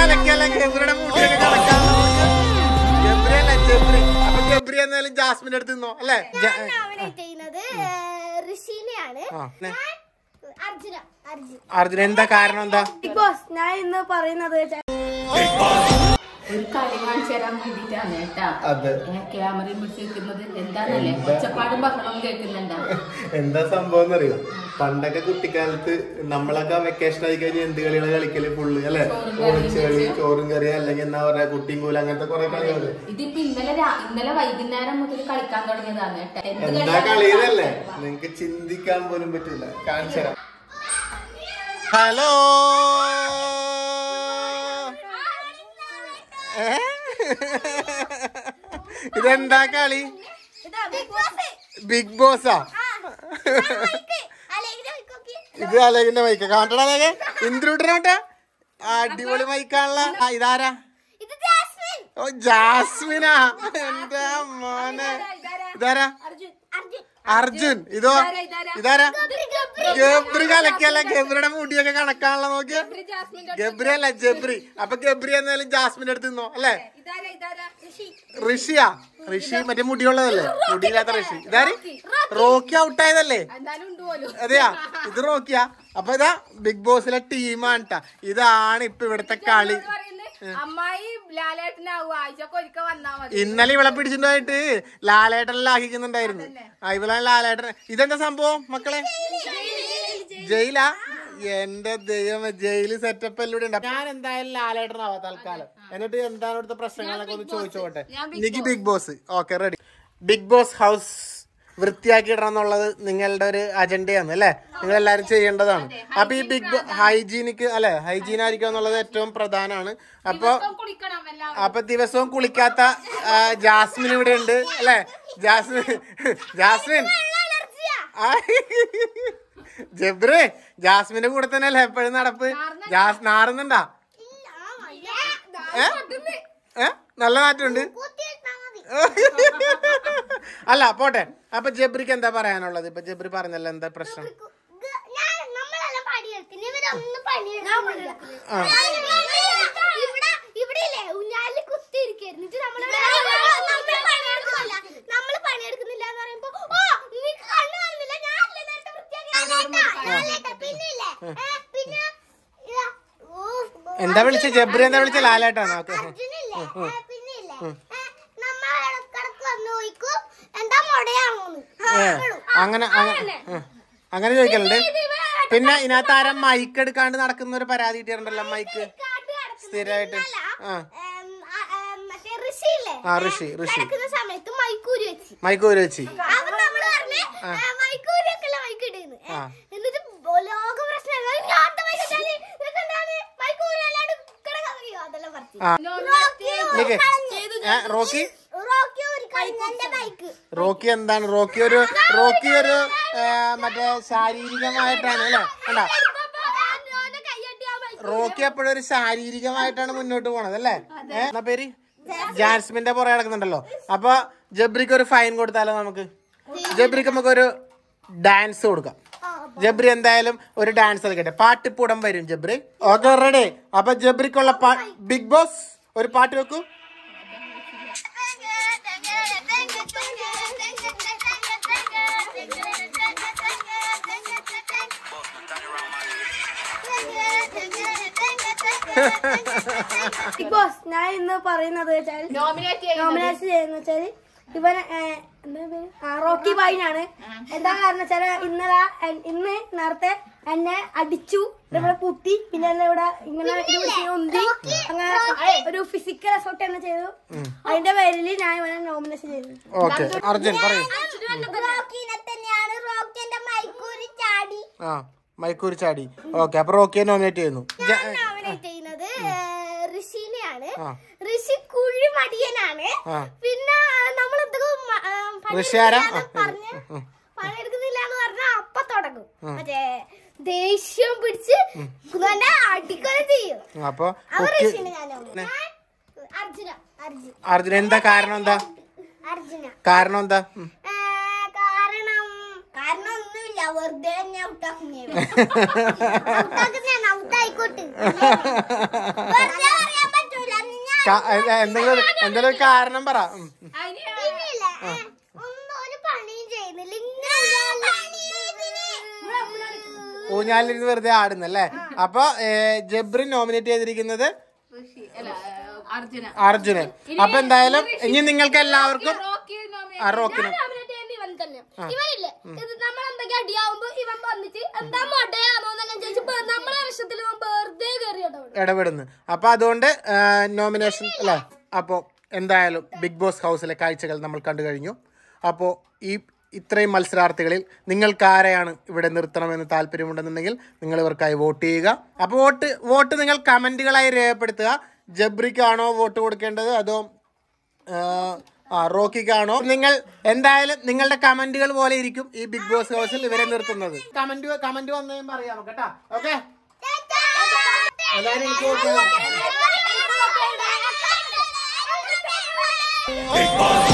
കലക്കിയല്ല ഗബ്രിയുടെ മുടിയൊക്കെ കലക്കാൻ ഗബ്രി അല്ല ജബ്രി അപ്പൊ ഗബ്രി എന്നാലും ജാസ്മിന്റെ അടുത്ത് നിന്നോ അല്ലേ? അർജുന എന്താ കാരണം എന്താ? ബിഗ് ബോസ് ഞാൻ ഇന്ന് പറയുന്നത് ഒരു കാര്യം കാണിച്ചു തരാൻ വേണ്ടിട്ടാണ് കേട്ടാ. അതെ. ക്യാമറയും പിടിച്ച് നിൽക്കുന്നത് എന്താന്നല്ലേ ഒച്ചപ്പാടും ബഹളവും കേൾക്കുന്നുണ്ടാ? എന്താ സംഭവം എന്നറിയോ? പണ്ടൊക്കെ കുട്ടിക്കാലത്ത് നമ്മളൊക്കെ വെക്കേഷൻ ആയി കഴിഞ്ഞാൽ എന്ത് കളികളെ കളിക്കൽ? ഫുള്ള് അല്ലെ? കളി ചോറും കറി അല്ലെങ്കിൽ എന്താ പറയാ കുട്ടിയും കൂല അങ്ങനത്തെ കുറെ കളികൾ ഇതിപ്പോ ഇന്നലെ ഇന്നലെ വൈകുന്നേരം മുതൽ കളിക്കാൻ തുടങ്ങിയതാണ് കേട്ടാ. എന്താ കളിയാ കളിയതല്ലേ നിങ്ങക്ക് ചിന്തിക്കാൻ പോലും പറ്റില്ല കാണിച്ചു തരാം. ഹലോ ഇതെന്താ കളി? ബിഗ് ബോസാ? ഇത് അലേഖിന്റെ മൈക്ക് കാട്ടണ അലേഖ. ഇന്ദ്രൂട്ടനോട്ടെ അടിപൊളി മൈക്കാണല്ല ഇതാരാ? ഓ ജാസ്മിനാ. എന്താ മോനെ. ഇതാരാ അർജുൻ. ഇതോ? ഇതാരാ ഗബ്രി കലക്കിയല്ല ഗബ്രിയുടെ മുടിയൊക്കെ കണക്കാണല്ലോ നോക്കിയ. ഗബ്രി അല്ല ജബ്രി. അപ്പൊ ഗബ്രി എന്നാലും ജാസ്മിന്റെ അടുത്ത് നിന്നോ അല്ലേ? ഋഷിയാ? ഋഷി മറ്റേ മുടിയുള്ളതല്ലേ? മുടിയില്ലാത്ത ഋഷി. ഇതാര്? റോക്കി ഔട്ടായതല്ലേ? അതെയാ? ഇത് റോക്കിയാ? അപ്പൊ ഇതാ ബിഗ് ബോസിലെ ടീമാണ് ഇതാണ് ഇപ്പൊ ഇവിടുത്തെ കളി. ഇന്നലെ ഇവളെ പിടിച്ചിട്ടുണ്ടായിട്ട് ലാലേട്ടനെ ലാഹിക്കുന്നുണ്ടായിരുന്നു ആ ഇവളാണ് ലാലേട്ടൻ. ഇതെന്താ സംഭവം മക്കളെ? ജയിലാ. എന്റെ ദൈവം ജയിൽ സെറ്റപ്പ് എല്ലാം ഉണ്ട്. ഞാൻ എന്തായാലും ലാലേട്ടനാവാ തൽക്കാലം. എന്നിട്ട് എന്താണ് ഇവിടുത്തെ പ്രശ്നങ്ങളൊക്കെ ഒന്ന് ചോദിച്ചോട്ടെ? എനിക്ക് big boss okay ready big boss house വൃത്തിയാക്കിയിടണം എന്നുള്ളത് നിങ്ങളുടെ ഒരു അജണ്ടയാണ് അല്ലേ? നിങ്ങൾ എല്ലാവരും ചെയ്യേണ്ടതാണ്. അപ്പൊ ഈ ബിഗ് ഹൈജീനിക്ക് അല്ലെ? ഹൈജീൻ ആയിരിക്കും എന്നുള്ളത് ഏറ്റവും പ്രധാനമാണ്. അപ്പൊ അപ്പൊ ദിവസവും കുളിക്കാത്ത ജാസ്മിൻ ഇവിടെ ഉണ്ട് അല്ലെ? Jasmine Jasmine. ആ, ജബ്രേ ജാസ്മിന്റെ കൂടെ തന്നെ അല്ലേ എപ്പോഴും നടപ്പ്? ജാസ് നാറുന്നുണ്ടാ? ഏ? നല്ല നാറ്റുണ്ട് അല്ല പോട്ടെ. അപ്പൊ ജബ്രിക്ക് എന്താ പറയാനുള്ളത്? ഇപ്പൊ ജബ്രി പറഞ്ഞല്ലോ എന്താ പ്രശ്നം? നമ്മളെല്ലാം പണിയെടുക്കുന്നു ഇവരൊന്നും പണിയെടുക്കുന്നില്ല ഇവിടെ ഇവിടെ ഇല്ലേ ഊഞ്ഞാലിൽ കുത്തിയിരിക്കുന്നു നമ്മൾ പണിയെടുക്കുന്നില്ല നമ്മൾ പണിയെടുക്കുന്നില്ല എന്ന് പറയുമ്പോ ഓ നിനക്ക് കണ്ണു കാണുന്നില്ല ഞാനല്ലേ നേരത്തെ വൃത്തിയാക്കി പിന്നെ ഇല്ലേ ഏ, പിന്നെ ഇതാ, ഓ, എന്താ വിളിച്ച? ജബ്രി എന്താ വിളിച്ച? ലാലേട്ടാണ് ഓക്കെ അങ്ങനെ അങ്ങനെ ചോദിക്കലുണ്ട്. പിന്നെ ഇതിനകത്ത് ആരും മൈക്ക് എടുക്കാണ്ട് നടക്കുന്ന ഒരു പരാതി കിട്ടിയിട്ടുണ്ടല്ലോ മൈക്ക് സ്ഥിരമായിട്ട്. ആ. ഋഷി ഋഷി. മൈക്കൂര് വെച്ച് ഊരി വെച്ച് അപ്പൊ നമ്മൾ പറഞ്ഞ് മൈക്കൂരി ഒക്കെ മൈക്ക് ഇടുന്നു ആ. എന്നിട്ട് ലോക പ്രശ്നം ഞാൻ മൈക്ക് ഇട്ടാൽ ഇതൊക്കെ എന്താണ് മൈക്കൂരി അല്ലാണ്ട് കിടക്കാൻ കഴിയോ അതെല്ലാം പറഞ്ഞു ആ റോക്കി റോക്കി? റോക്കി ഒരു കഴിഞ്ഞ ബൈക്ക് റോക്കി എന്താണ്? റോക്കി ഒരു റോക്കി ഒരു മറ്റേ ശാരീരികമായിട്ടാണ് അല്ലേ? അല്ല. റോക്കി എപ്പോഴും ഒരു ശാരീരികമായിട്ടാണ് മുന്നോട്ട് പോണത് അല്ലേ? എന്നാ പേര്? ജാസ്മിന്റെ പുറകെ നടക്കുന്നുണ്ടല്ലോ. അപ്പൊ ജബ്രിക്ക് ഒരു ഫൈൻ കൊടുത്താലോ നമുക്ക്? ജബ്രിക്ക് നമുക്ക് ഒരു ഡാൻസ് കൊടുക്കാം. ജബ്രി എന്തായാലും ഒരു ഡാൻസ് കളിക്കട്ടെ. പാട്ടിപ്പൂടം വരും ജബ്രി. ഓക്കെ റെഡി അപ്പൊ ജബ്രിക്കുള്ള ബിഗ് ബോസ് ഒരു പാട്ട് വെക്കൂ. ബിഗ് ബോസ് ഞാൻ ഇന്ന് പറയുന്നത് വെച്ചാൽ നോമിനേറ്റ് നോമിനേറ്റ് ചെയ്യുന്ന ആ റോക്കി ബൈനാണ് എന്താ കാരണം വെച്ചാൽ ഇന്നലെ ഇന്ന് നേരത്തെ എന്നെ അടിച്ചു ഇവിടെ കുത്തി പിന്നെ എന്നെ ഇവിടെ ഇങ്ങനെ ഉന്തി അങ്ങനെ ഒരു ഫിസിക്കൽ അസോട്ട് തന്നെ ചെയ്തു. അതിന്റെ പേരിൽ ഞാൻ ഇവനെ നോമിനേഷൻ ചെയ്തു. ഓക്കെ അർജുൻ പറയൂ. റോക്കിനെ തന്നെയാണ്. റോക്കിന്റെ മൈക്കൂരി ചാടി. ആ മൈക്കൂർ ചാടി. ഓക്കെ അപ്പൊ റോക്കിയെ നോമിനേറ്റ് ചെയ്യുന്നു. ജ- നോമിനേറ്റ് ചെയ്യുന്നത് ഋഷിനെയാണ്. ഋഷി കുഴിമടിയനാണ്. പിന്നെ അപ്പൊ തുടങ്ങും. മറ്റേ ദേഷ്യം പിടിച്ച് അടിക്കൊല ചെയ്യും. അപ്പൊ അർജുന എന്താ കാരണം എന്താ? കാരണം എന്താ? കാരണം കാരണം ഒന്നുമില്ല. വെറുതെ ഞാൻ എന്തെങ്കിലും എന്തെങ്കിലും കാരണം പറ ഉം. പിന്നില്ലേ, ഏ, ഒന്നും ഒരു പണിയും ചെയ്യുന്നില്ല ഇങ്ങനെ ഊഞ്ഞാലിരുന്ന് വെറുതെ ആടുന്നല്ലേ? അപ്പൊ ജബ്രിൻ നോമിനേറ്റ് ചെയ്തിരിക്കുന്നത് അർജുന. അർജുനൻ. അപ്പൊ എന്തായാലും ഇനി നിങ്ങൾക്ക് എല്ലാവർക്കും റോക്കിനും ഇടപെടുന്നു. അപ്പൊ അതുകൊണ്ട് നോമിനേഷൻ അല്ലേ? അപ്പോ എന്തായാലും ബിഗ് ബോസ് ഹൗസിലെ കാഴ്ചകൾ നമ്മൾ കണ്ടു കഴിഞ്ഞു. അപ്പോ ഈ ഇത്രയും മത്സരാർത്ഥികളിൽ നിങ്ങൾക്ക് ആരെയാണ് ഇവിടെ നിർത്തണമെന്ന് താല്പര്യമുണ്ടെന്നുണ്ടെങ്കിൽ നിങ്ങൾ ഇവർക്കായി വോട്ട് ചെയ്യുക. അപ്പോൾ വോട്ട് വോട്ട് നിങ്ങൾ കമന്റുകളായി രേഖപ്പെടുത്തുക. ജബ്രിക്കാണോ വോട്ട് കൊടുക്കേണ്ടത്? അതോ ആ, റോക്കിക്കാണോ? നിങ്ങൾ എന്തായാലും നിങ്ങളുടെ കമന്റുകൾ പോലെ ഇരിക്കും ഈ ബിഗ് ബോസ് ഹൗസിൽ ഇവരെ നിർത്തുന്നത്. കമന്റ് കമന്റ് വന്നു കഴിയുമ്പോൾ നമുക്ക് കേട്ടോ. ഓക്കെ? എല്ലാവരും എനിക്ക് വോട്ട് കേട്ടോ